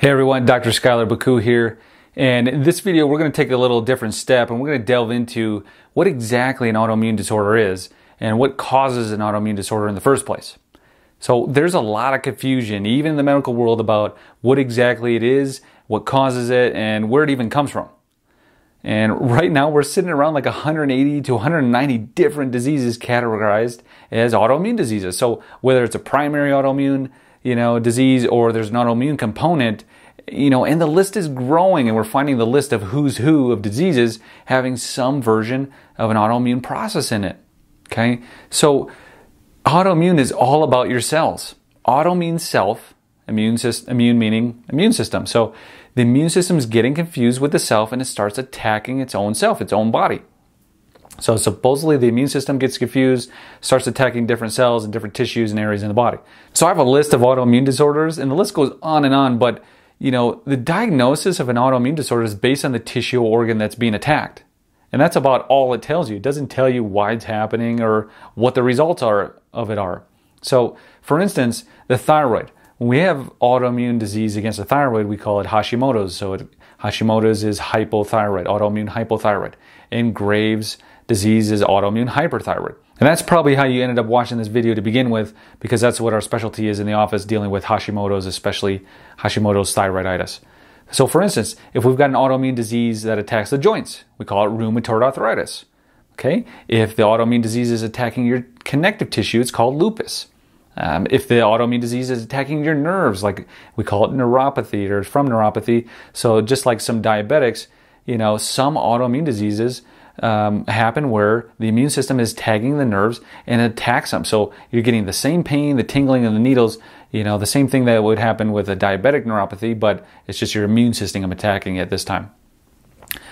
Hey everyone, Dr. Skylar Bakko here. And in this video, we're going to take a little different step and we're going to delve into what exactly an autoimmune disorder is and what causes an autoimmune disorder in the first place. So there's a lot of confusion, even in the medical world, about what exactly it is, what causes it, and where it even comes from. And right now, we're sitting around like 180 to 190 different diseases categorized as autoimmune diseases. So whether it's a primary autoimmune, you know, disease or there's an autoimmune component, you know, and the list is growing and we're finding the list of who's who of diseases having some version of an autoimmune process in it. Okay. So autoimmune is all about your cells. Auto means self, immune system, immune meaning immune system. So the immune system is getting confused with the self and it starts attacking its own self, its own body. So supposedly the immune system gets confused, starts attacking different cells and different tissues and areas in the body. So I have a list of autoimmune disorders and the list goes on and on, but you know, the diagnosis of an autoimmune disorder is based on the tissue or organ that's being attacked. And that's about all it tells you. It doesn't tell you why it's happening or what the results are of it are. So, for instance, the thyroid. When we have autoimmune disease against the thyroid, we call it Hashimoto's. So it, Hashimoto's is hypothyroid, autoimmune hypothyroid. And Graves' disease is autoimmune hyperthyroid. And that's probably how you ended up watching this video to begin with, because that's what our specialty is in the office dealing with Hashimoto's, especially Hashimoto's thyroiditis. So, for instance, if we've got an autoimmune disease that attacks the joints, we call it rheumatoid arthritis. Okay? If the autoimmune disease is attacking your connective tissue, it's called lupus. Um, if the autoimmune disease is attacking your nerves, like we call it neuropathy or from neuropathy. So just like some diabetics, you know, some autoimmune diseases um, happen where the immune system is tagging the nerves and attacks them. So you're getting the same pain, the tingling of the needles, you know, the same thing that would happen with a diabetic neuropathy, but it's just your immune system attacking it this time.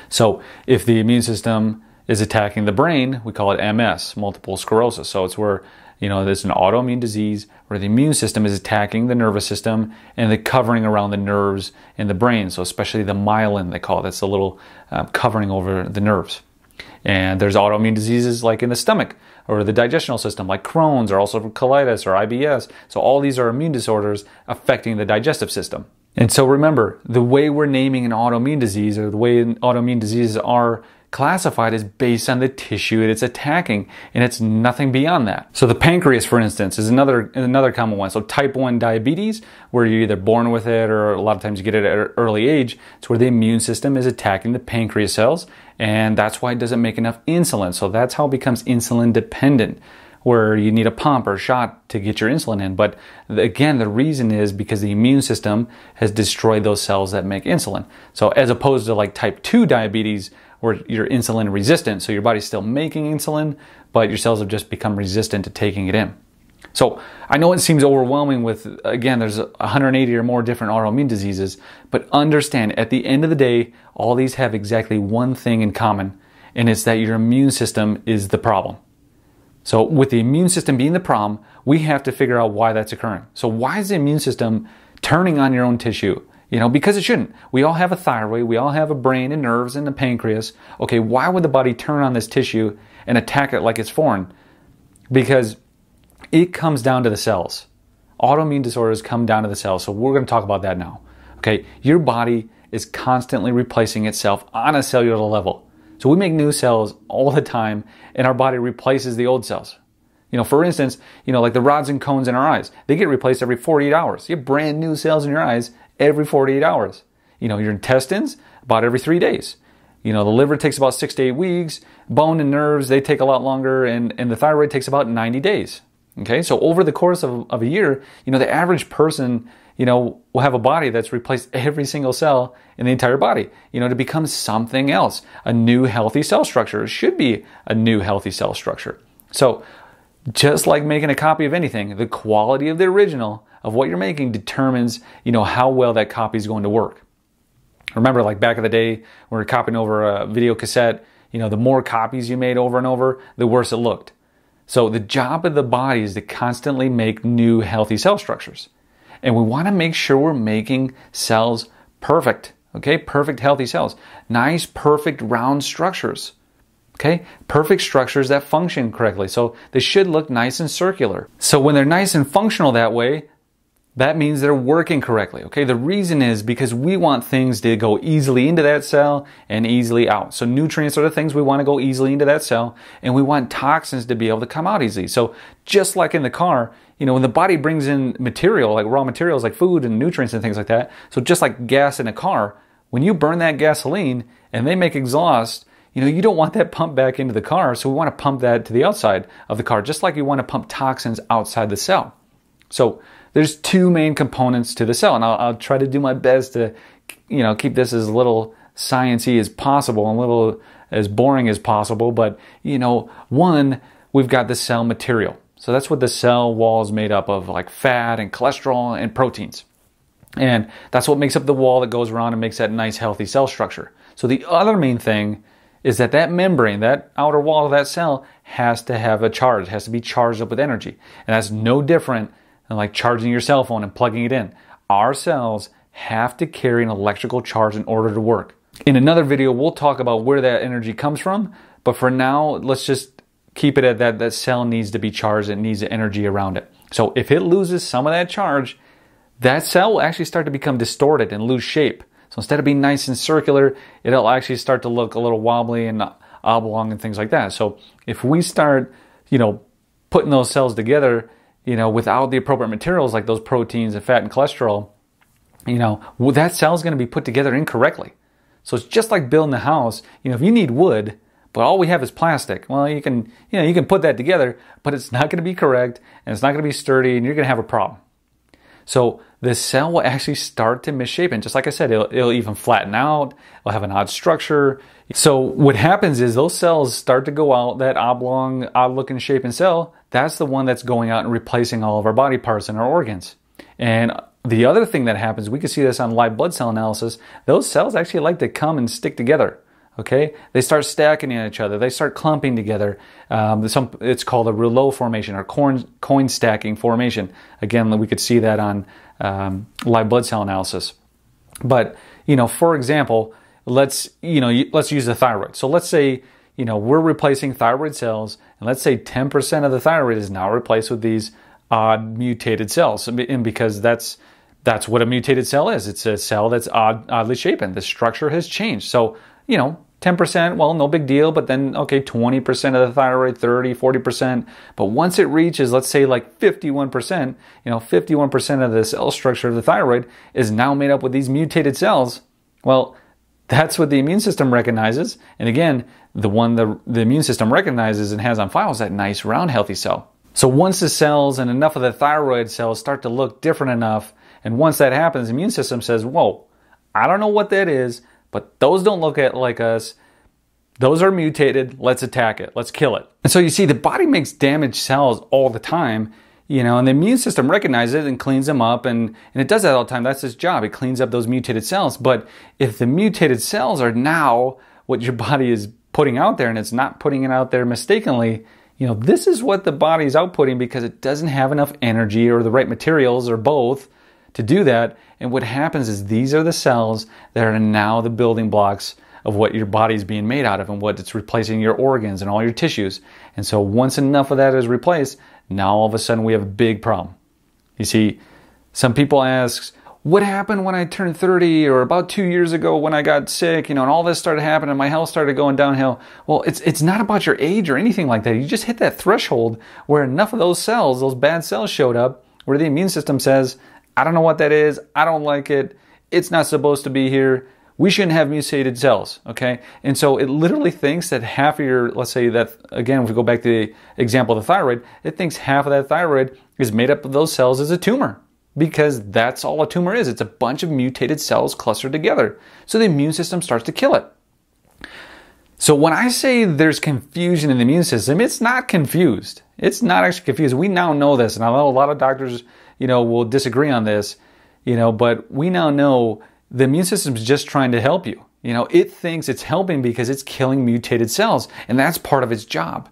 So if the immune system is attacking the brain, we call it MS, multiple sclerosis. So it's where you know, there's an autoimmune disease where the immune system is attacking the nervous system and the covering around the nerves in the brain. So, especially the myelin, they call it. That's a little uh, covering over the nerves. And there's autoimmune diseases like in the stomach or the digestional system, like Crohn's or ulcerative colitis or IBS. So, all these are immune disorders affecting the digestive system. And so, remember, the way we're naming an autoimmune disease or the way autoimmune diseases are classified as based on the tissue that it's attacking, and it's nothing beyond that. So the pancreas, for instance, is another another common one. So type 1 diabetes, where you're either born with it or a lot of times you get it at an early age, it's where the immune system is attacking the pancreas cells, and that's why it doesn't make enough insulin. So that's how it becomes insulin dependent where you need a pump or a shot to get your insulin in. But again, the reason is because the immune system has destroyed those cells that make insulin. So as opposed to like type 2 diabetes, where you're insulin resistant, so your body's still making insulin, but your cells have just become resistant to taking it in. So I know it seems overwhelming with, again, there's 180 or more different autoimmune diseases, but understand at the end of the day, all these have exactly one thing in common, and it's that your immune system is the problem. So with the immune system being the problem, we have to figure out why that's occurring. So why is the immune system turning on your own tissue? You know, because it shouldn't. We all have a thyroid, we all have a brain and nerves and a pancreas. Okay, why would the body turn on this tissue and attack it like it's foreign? Because it comes down to the cells. Autoimmune disorders come down to the cells. So we're going to talk about that now. Okay, your body is constantly replacing itself on a cellular level. So we make new cells all the time and our body replaces the old cells. You know, for instance, you know, like the rods and cones in our eyes, they get replaced every 48 hours. You have brand new cells in your eyes every 48 hours. You know, your intestines, about every three days. You know, the liver takes about six to eight weeks, bone and nerves, they take a lot longer, and, and the thyroid takes about 90 days. Okay, so over the course of, of a year, you know, the average person, you know, will have a body that's replaced every single cell in the entire body, you know, to become something else. A new healthy cell structure it should be a new healthy cell structure. So, just like making a copy of anything, the quality of the original of what you're making determines, you know, how well that copy is going to work. Remember, like back in the day, when we were copying over a video cassette, you know, the more copies you made over and over, the worse it looked. So the job of the body is to constantly make new healthy cell structures. And we want to make sure we're making cells perfect. Okay, perfect healthy cells. Nice, perfect round structures. Okay, perfect structures that function correctly. So they should look nice and circular. So when they're nice and functional that way, that means they're working correctly. Okay. The reason is because we want things to go easily into that cell and easily out. So nutrients are the things we want to go easily into that cell and we want toxins to be able to come out easily. So just like in the car, you know, when the body brings in material, like raw materials like food and nutrients and things like that. So just like gas in a car, when you burn that gasoline and they make exhaust, you know, you don't want that pumped back into the car. So we want to pump that to the outside of the car, just like you want to pump toxins outside the cell. So there's two main components to the cell, and I'll, I'll try to do my best to, you know, keep this as little sciency as possible and little as boring as possible. But you know, one, we've got the cell material. So that's what the cell wall is made up of, like fat and cholesterol and proteins. And that's what makes up the wall that goes around and makes that nice, healthy cell structure. So the other main thing is that that membrane, that outer wall of that cell, has to have a charge, has to be charged up with energy. And that's no different like charging your cell phone and plugging it in. Our cells have to carry an electrical charge in order to work. In another video, we'll talk about where that energy comes from, but for now, let's just keep it at that that cell needs to be charged, it needs the energy around it. So if it loses some of that charge, that cell will actually start to become distorted and lose shape. So instead of being nice and circular, it'll actually start to look a little wobbly and oblong and things like that. So if we start, you know, putting those cells together you know, without the appropriate materials like those proteins and fat and cholesterol, you know, that cell is going to be put together incorrectly. So it's just like building a house. You know, if you need wood, but all we have is plastic, well, you can, you know, you can put that together, but it's not going to be correct and it's not going to be sturdy and you're going to have a problem. So the cell will actually start to misshape. And just like I said, it'll, it'll even flatten out. It'll have an odd structure. So what happens is those cells start to go out, that oblong, odd looking shape and cell, that's the one that's going out and replacing all of our body parts and our organs. And the other thing that happens, we can see this on live blood cell analysis, those cells actually like to come and stick together. Okay, they start stacking on each other. They start clumping together. Um, some, it's called a rouleau formation or coin, coin stacking formation. Again, we could see that on um, live blood cell analysis. But you know, for example, let's you know let's use the thyroid. So let's say you know we're replacing thyroid cells, and let's say 10% of the thyroid is now replaced with these odd mutated cells, and because that's that's what a mutated cell is. It's a cell that's odd, oddly shaped. The structure has changed. So you know 10%, well, no big deal, but then, okay, 20% of the thyroid, 30, 40%. But once it reaches, let's say like 51%, you know, 51% of the cell structure of the thyroid is now made up with these mutated cells. Well, that's what the immune system recognizes. And again, the one the, the immune system recognizes and has on file is that nice round healthy cell. So once the cells and enough of the thyroid cells start to look different enough, and once that happens, the immune system says, whoa, I don't know what that is, but those don't look at like us. Those are mutated. Let's attack it. Let's kill it. And so you see, the body makes damaged cells all the time, you know, and the immune system recognizes it and cleans them up, and, and it does that all the time. That's its job. It cleans up those mutated cells. But if the mutated cells are now what your body is putting out there and it's not putting it out there mistakenly, you know, this is what the body is outputting because it doesn't have enough energy or the right materials or both to do that. And what happens is these are the cells that are now the building blocks of what your body is being made out of and what it's replacing your organs and all your tissues. And so once enough of that is replaced, now all of a sudden we have a big problem. You see, some people ask, what happened when I turned 30 or about two years ago when I got sick, you know, and all this started happening and my health started going downhill. Well, it's, it's not about your age or anything like that. You just hit that threshold where enough of those cells, those bad cells showed up where the immune system says, I don't know what that is. I don't like it. It's not supposed to be here. We shouldn't have mutated cells, okay? And so it literally thinks that half of your, let's say that, again, if we go back to the example of the thyroid, it thinks half of that thyroid is made up of those cells as a tumor because that's all a tumor is. It's a bunch of mutated cells clustered together. So the immune system starts to kill it. So when I say there's confusion in the immune system, it's not confused. It's not actually confused. We now know this, and I know a lot of doctors you know, will disagree on this, you know, but we now know the immune system is just trying to help you. You know, it thinks it's helping because it's killing mutated cells, and that's part of its job.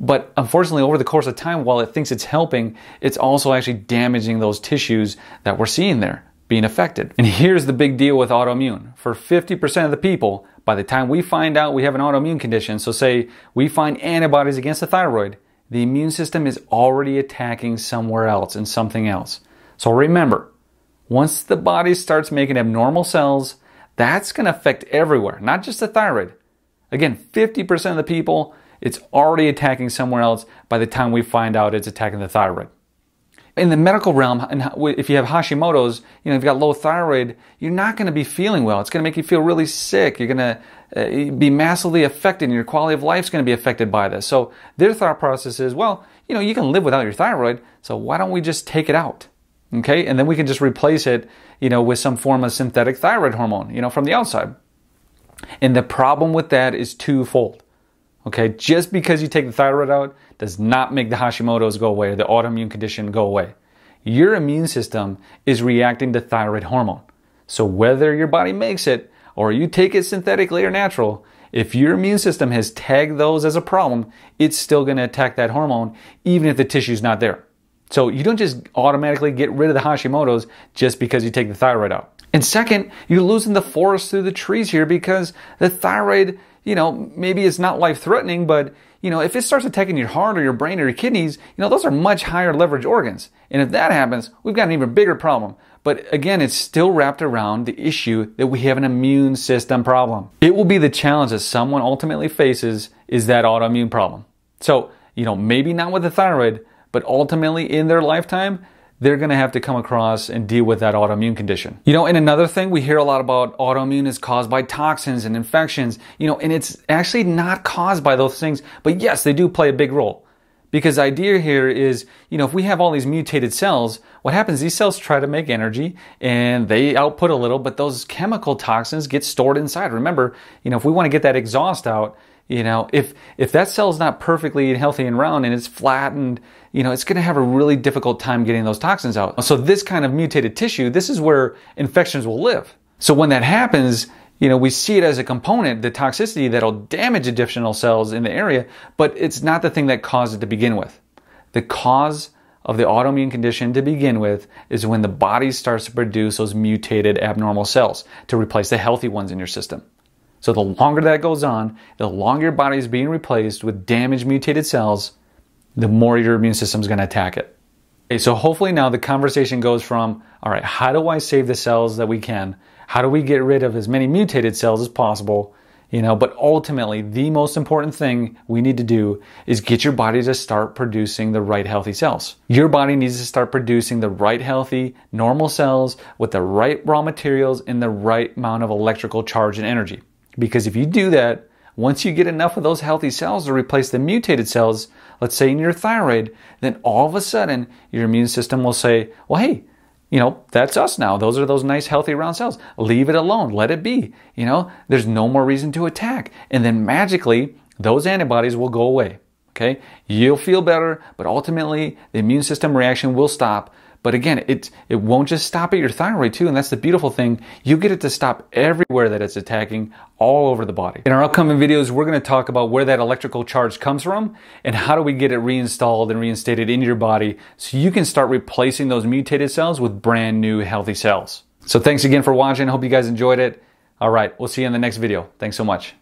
But unfortunately, over the course of time, while it thinks it's helping, it's also actually damaging those tissues that we're seeing there being affected. And here's the big deal with autoimmune. For 50% of the people, by the time we find out we have an autoimmune condition, so say we find antibodies against the thyroid, the immune system is already attacking somewhere else and something else. So remember, once the body starts making abnormal cells, that's going to affect everywhere, not just the thyroid. Again, 50% of the people, it's already attacking somewhere else by the time we find out it's attacking the thyroid. In the medical realm, if you have Hashimoto's, you know, if you've got low thyroid, you're not going to be feeling well. It's going to make you feel really sick. You're going to uh, be massively affected, and your quality of life is going to be affected by this. So their thought process is, well, you know, you can live without your thyroid, so why don't we just take it out? Okay, and then we can just replace it, you know, with some form of synthetic thyroid hormone, you know, from the outside. And the problem with that is twofold. Okay, just because you take the thyroid out does not make the Hashimoto's go away or the autoimmune condition go away. Your immune system is reacting to thyroid hormone. So whether your body makes it or you take it synthetically or natural, if your immune system has tagged those as a problem, it's still going to attack that hormone even if the tissue's not there. So you don't just automatically get rid of the Hashimoto's just because you take the thyroid out. And second, you're losing the forest through the trees here because the thyroid, you know, maybe it's not life threatening, but you know, if it starts attacking your heart or your brain or your kidneys, you know, those are much higher leverage organs. And if that happens, we've got an even bigger problem. But again, it's still wrapped around the issue that we have an immune system problem. It will be the challenge that someone ultimately faces is that autoimmune problem. So, you know, maybe not with the thyroid, but ultimately in their lifetime, they're going to have to come across and deal with that autoimmune condition. You know, and another thing we hear a lot about autoimmune is caused by toxins and infections, you know, and it's actually not caused by those things, but yes, they do play a big role. Because the idea here is, you know, if we have all these mutated cells, what happens, these cells try to make energy and they output a little, but those chemical toxins get stored inside. Remember, you know, if we want to get that exhaust out, you know, if if that cell is not perfectly healthy and round and it's flattened, you know, it's going to have a really difficult time getting those toxins out. So this kind of mutated tissue, this is where infections will live. So when that happens, you know, we see it as a component, the toxicity that'll damage additional cells in the area, but it's not the thing that caused it to begin with. The cause of the autoimmune condition to begin with is when the body starts to produce those mutated abnormal cells to replace the healthy ones in your system. So the longer that goes on, the longer your body is being replaced with damaged mutated cells, the more your immune system is going to attack it. Okay, so hopefully now the conversation goes from, all right, how do I save the cells that we can? How do we get rid of as many mutated cells as possible? You know, but ultimately the most important thing we need to do is get your body to start producing the right healthy cells. Your body needs to start producing the right healthy, normal cells with the right raw materials and the right amount of electrical charge and energy. Because if you do that, once you get enough of those healthy cells to replace the mutated cells, let's say in your thyroid, then all of a sudden your immune system will say, well, hey, you know, that's us now. Those are those nice, healthy, round cells. Leave it alone. Let it be. You know, there's no more reason to attack. And then magically, those antibodies will go away. Okay? You'll feel better, but ultimately, the immune system reaction will stop but again, it, it won't just stop at your thyroid too, and that's the beautiful thing. You get it to stop everywhere that it's attacking all over the body. In our upcoming videos, we're going to talk about where that electrical charge comes from and how do we get it reinstalled and reinstated into your body so you can start replacing those mutated cells with brand new healthy cells. So thanks again for watching. Hope you guys enjoyed it. All right, we'll see you in the next video. Thanks so much.